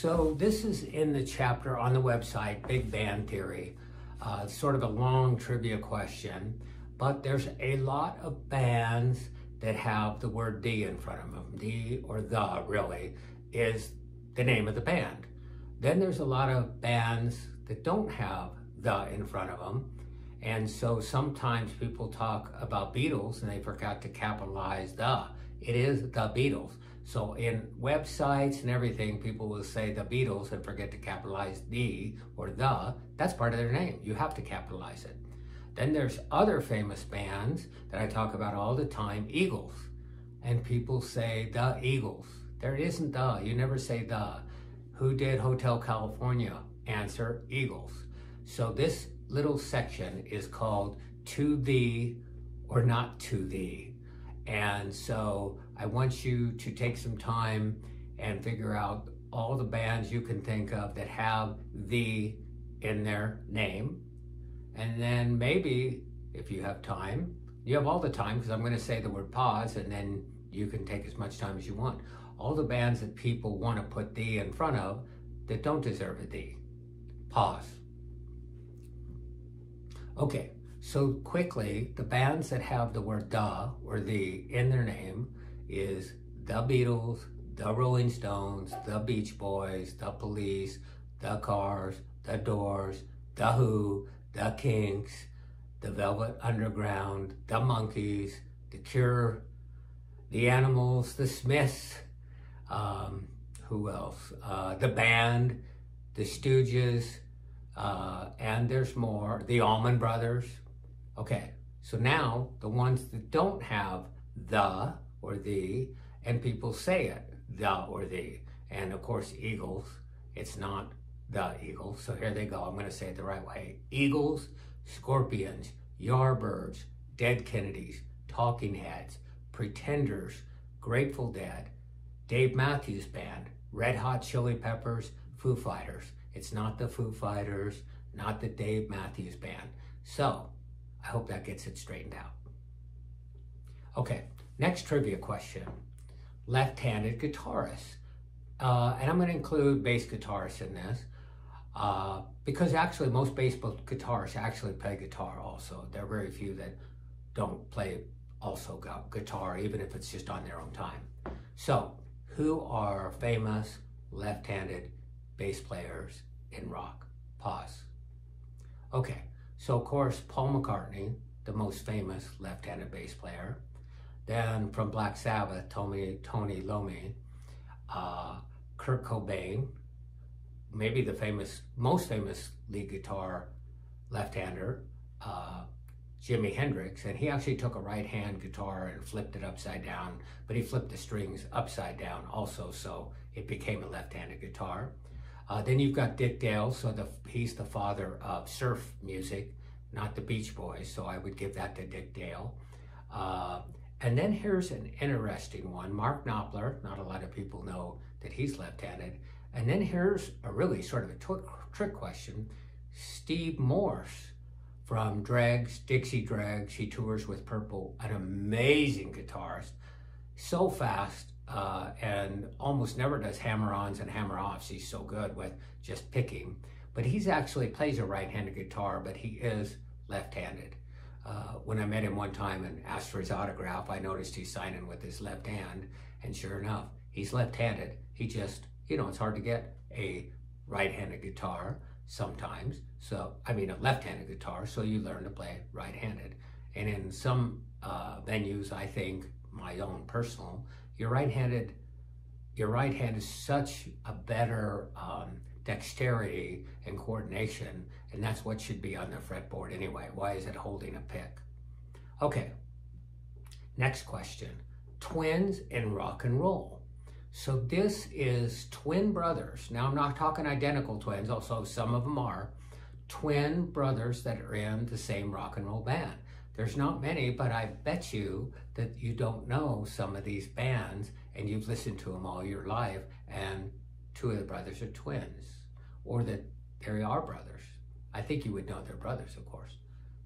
So this is in the chapter on the website, Big Band Theory. Uh, sort of a long trivia question, but there's a lot of bands that have the word the in front of them. The or the really is the name of the band. Then there's a lot of bands that don't have the in front of them. And so sometimes people talk about Beatles and they forgot to capitalize the. It is the Beatles. So in websites and everything, people will say the Beatles and forget to capitalize the or the. That's part of their name. You have to capitalize it. Then there's other famous bands that I talk about all the time, Eagles. And people say the Eagles. There isn't the. You never say the. Who did Hotel California? Answer, Eagles. So this little section is called To Thee or Not To Thee. And so I want you to take some time and figure out all the bands you can think of that have the in their name. And then maybe, if you have time, you have all the time because I'm going to say the word pause and then you can take as much time as you want. All the bands that people want to put the in front of that don't deserve a the. Pause. Okay, so quickly, the bands that have the word the or the in their name is the Beatles, the Rolling Stones, the Beach Boys, the Police, the Cars, the Doors, the Who, the Kinks, the Velvet Underground, the Monkees, the Cure, the Animals, the Smiths, um, who else? Uh, the Band, the Stooges, uh, and there's more. The Allman Brothers. Okay, so now the ones that don't have the or thee, and people say it, the or thee. And of course, eagles, it's not the eagle. So here they go. I'm going to say it the right way. Eagles, scorpions, yardbirds, dead Kennedys, talking heads, pretenders, Grateful Dead, Dave Matthews Band, Red Hot Chili Peppers, Foo Fighters. It's not the Foo Fighters, not the Dave Matthews Band. So I hope that gets it straightened out. Okay, Next trivia question. Left-handed guitarist. Uh, and I'm going to include bass guitarists in this. Uh, because actually most bass guitarists actually play guitar also. There are very few that don't play also guitar, even if it's just on their own time. So, who are famous left-handed bass players in rock? Pause. Okay, so of course, Paul McCartney, the most famous left-handed bass player. Then from Black Sabbath, Tony, Tony Iommi, uh, Kurt Cobain, maybe the famous, most famous lead guitar left-hander, uh, Jimi Hendrix, and he actually took a right-hand guitar and flipped it upside down, but he flipped the strings upside down also, so it became a left-handed guitar. Uh, then you've got Dick Dale, so the, he's the father of surf music, not the Beach Boys, so I would give that to Dick Dale. Uh, and then here's an interesting one. Mark Knopfler, not a lot of people know that he's left-handed. And then here's a really sort of a trick question. Steve Morse from Dregs, Dixie Dregs, he tours with Purple, an amazing guitarist, so fast uh, and almost never does hammer-ons and hammer-offs. He's so good with just picking. But he's actually plays a right-handed guitar, but he is left-handed. Uh, when I met him one time and asked for his autograph, I noticed he's signing with his left hand. And sure enough, he's left-handed. He just, you know, it's hard to get a right-handed guitar sometimes. So, I mean, a left-handed guitar, so you learn to play right-handed. And in some uh, venues, I think, my own personal, your right-handed, your right hand is such a better um, dexterity and coordination, and that's what should be on the fretboard anyway. Why is it holding a pick? Okay, next question. Twins in rock and roll. So this is twin brothers. Now I'm not talking identical twins, although some of them are. Twin brothers that are in the same rock and roll band. There's not many, but I bet you that you don't know some of these bands and you've listened to them all your life and two of the brothers are twins or that they are brothers. I think you would know they're brothers, of course.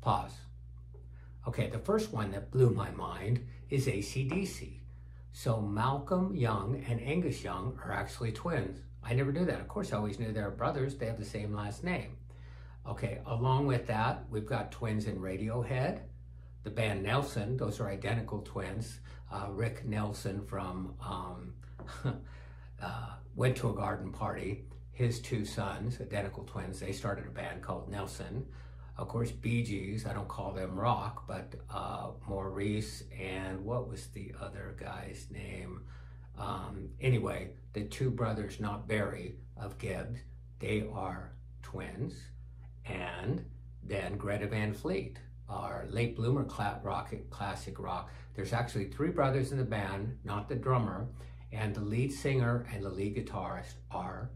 Pause. Okay, the first one that blew my mind is ACDC. So Malcolm Young and Angus Young are actually twins. I never knew that. Of course, I always knew they were brothers. They have the same last name. Okay, along with that, we've got twins in Radiohead, the band Nelson. Those are identical twins. Uh, Rick Nelson from um, Went to a Garden Party. His two sons, identical twins, they started a band called Nelson. Of course, Bee Gees, I don't call them rock, but uh, Maurice and what was the other guy's name? Um, anyway, the two brothers, not Barry, of Gibbs, they are twins. And then Greta Van Fleet, our late bloomer rock, classic rock. There's actually three brothers in the band, not the drummer, and the lead singer and the lead guitarist are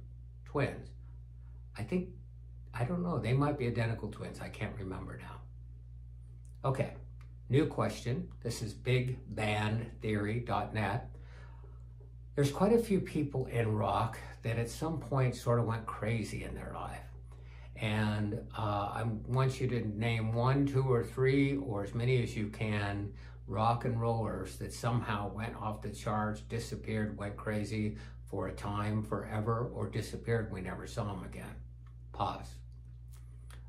twins. I think, I don't know, they might be identical twins. I can't remember now. Okay, new question. This is bigbandtheory.net. There's quite a few people in rock that at some point sort of went crazy in their life. And uh, I want you to name one, two, or three, or as many as you can, rock and rollers that somehow went off the charts, disappeared, went crazy for a time, forever, or disappeared. We never saw them again. Pause.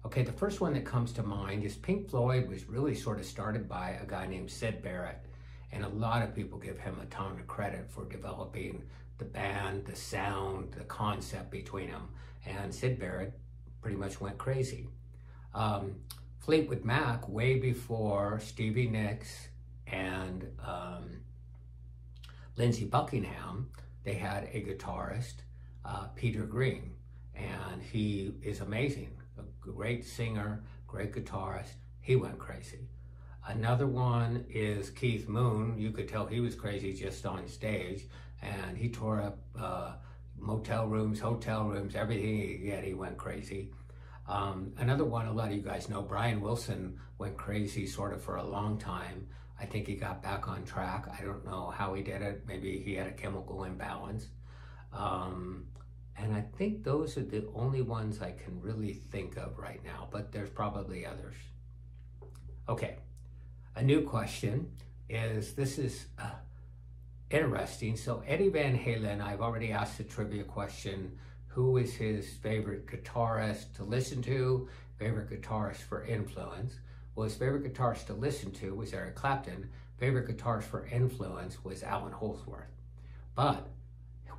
Okay, the first one that comes to mind is Pink Floyd was really sort of started by a guy named Syd Barrett. And a lot of people give him a ton of credit for developing the band, the sound, the concept between them. And Syd Barrett pretty much went crazy. Um, Fleetwood Mac, way before Stevie Nicks and um, Lindsey Buckingham, they had a guitarist, uh, Peter Green, and he is amazing. A great singer, great guitarist. He went crazy. Another one is Keith Moon. You could tell he was crazy just on stage, and he tore up uh, motel rooms, hotel rooms, everything he could get, he went crazy. Um, another one, a lot of you guys know, Brian Wilson went crazy sort of for a long time. I think he got back on track. I don't know how he did it. Maybe he had a chemical imbalance. Um, and I think those are the only ones I can really think of right now, but there's probably others. Okay, a new question is this is uh, interesting. So Eddie Van Halen, I've already asked the trivia question. Who is his favorite guitarist to listen to? Favorite guitarist for influence? Well, his favorite guitarist to listen to was Eric Clapton. Favorite guitarist for influence was Allan Holdsworth. But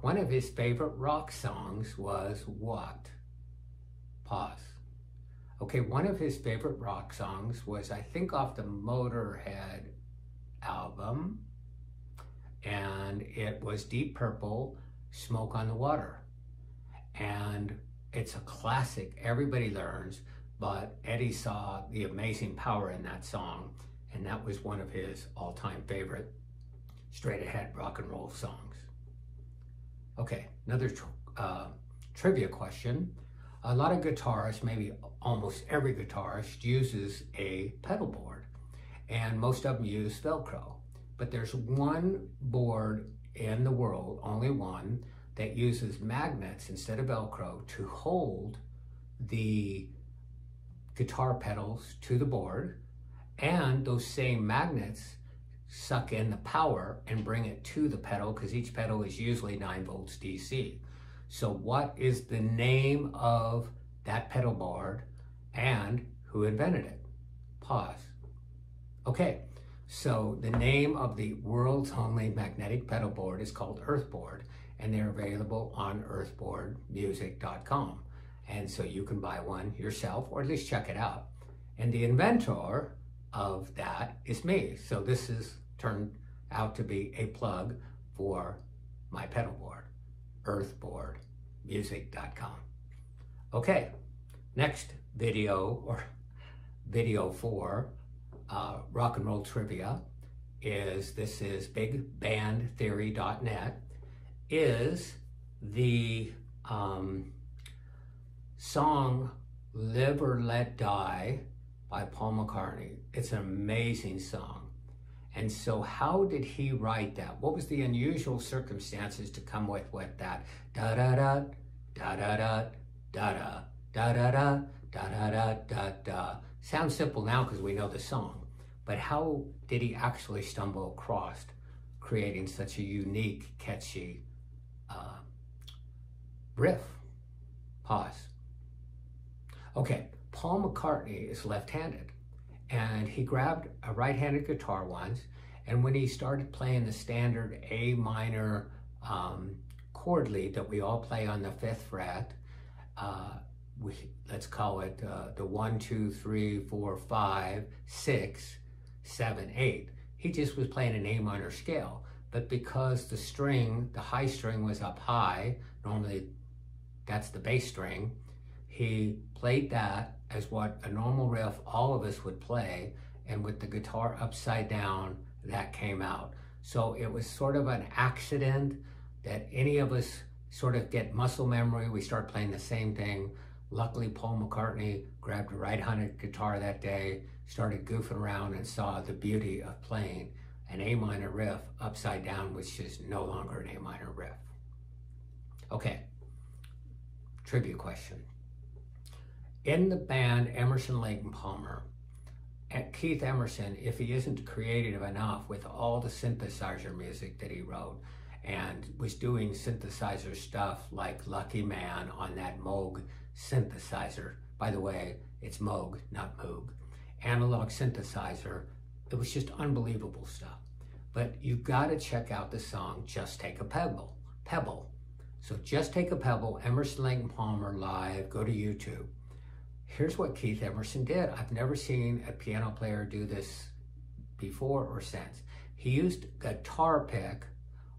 one of his favorite rock songs was what? Pause. Okay, one of his favorite rock songs was, I think, off the Motorhead album, and it was Deep Purple, Smoke on the Water. And it's a classic, everybody learns, but Eddie saw the amazing power in that song, and that was one of his all time favorite straight ahead rock and roll songs. Okay, another uh, trivia question. A lot of guitarists, maybe almost every guitarist, uses a pedal board, and most of them use Velcro. But there's one board in the world, only one, that uses magnets instead of Velcro to hold the guitar pedals to the board. And those same magnets suck in the power and bring it to the pedal because each pedal is usually 9 volts DC. So what is the name of that pedal board and who invented it? Pause. Okay, so the name of the world's only magnetic pedal board is called Earthboard and they're available on earthboardmusic.com. And so you can buy one yourself or at least check it out. And the inventor of that is me. So this has turned out to be a plug for my pedal board, earthboardmusic.com. Okay, next video or video four, uh, rock and roll trivia is this is bigbandtheory.net is the um, song Live or Let Die by Paul McCartney. It's an amazing song. And so, how did he write that? What was the unusual circumstances to come with with that? Da da da, da da da, da da, da da da, da da da da da. Sounds simple now because we know the song, but how did he actually stumble across creating such a unique, catchy uh, riff. Pause. Okay, Paul McCartney is left-handed and he grabbed a right-handed guitar once and when he started playing the standard A minor um, chord lead that we all play on the fifth fret, uh, we, let's call it uh, the one, two, three, four, five, six, seven, eight. He just was playing an A minor scale. But because the string, the high string was up high, normally that's the bass string, he played that as what a normal riff all of us would play, and with the guitar upside down, that came out. So it was sort of an accident that any of us sort of get muscle memory. We start playing the same thing. Luckily, Paul McCartney grabbed a right-handed guitar that day, started goofing around and saw the beauty of playing an A minor riff upside down, which is no longer an A minor riff. Okay, trivia question. In the band Emerson, Lake and Palmer, Keith Emerson, if he isn't creative enough with all the synthesizer music that he wrote and was doing synthesizer stuff like Lucky Man on that Moog synthesizer. By the way, it's Moog, not Moog. Analog synthesizer. It was just unbelievable stuff. But you've got to check out the song Just Take a Pebble. Pebble. So Just Take a Pebble, Emerson Lake and Palmer live, go to YouTube. Here's what Keith Emerson did. I've never seen a piano player do this before or since. He used guitar pick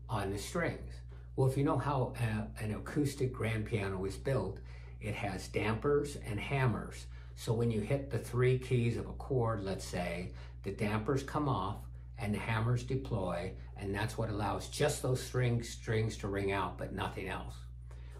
on the strings. Well, if you know how a, an acoustic grand piano is built, it has dampers and hammers. So when you hit the three keys of a chord, let's say, the dampers come off and the hammers deploy, and that's what allows just those string strings to ring out, but nothing else.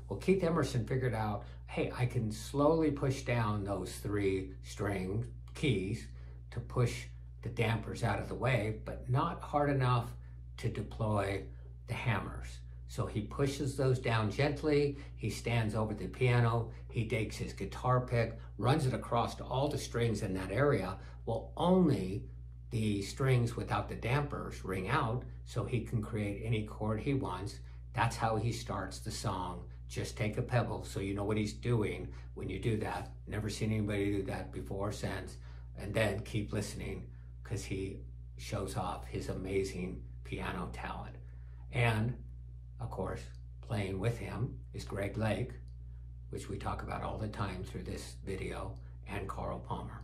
Well, Keith Emerson figured out hey, I can slowly push down those three string keys to push the dampers out of the way, but not hard enough to deploy the hammers. So he pushes those down gently, he stands over the piano, he takes his guitar pick, runs it across to all the strings in that area. Well, only the strings without the dampers ring out so he can create any chord he wants. That's how he starts the song just take a pebble so you know what he's doing when you do that. Never seen anybody do that before or since. And then keep listening because he shows off his amazing piano talent. And of course, playing with him is Greg Lake, which we talk about all the time through this video, and Carl Palmer.